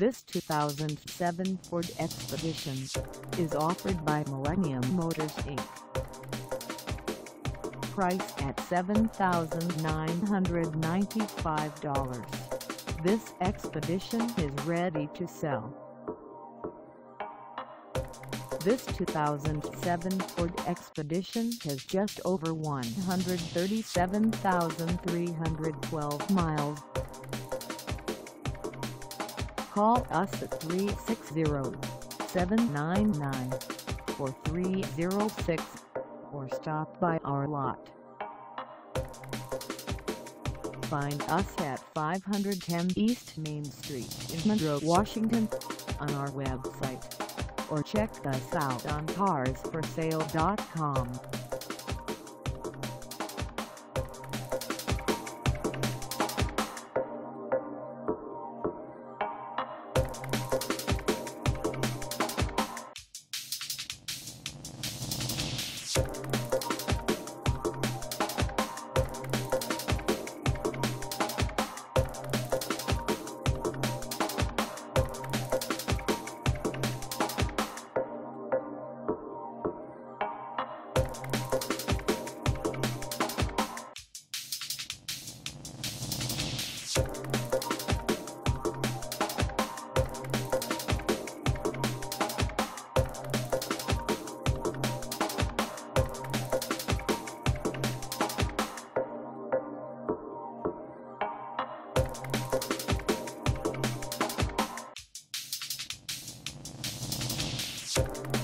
This 2007 Ford Expedition is offered by Millennium Motors Inc. Price at $7,995. This Expedition is ready to sell. This 2007 Ford Expedition has just over 137,312 miles. Call us at 360-799-4306 or stop by our lot. Find us at 510 East Main Street in Monroe, Washington on our website or check us out on carsforsale.com. Thank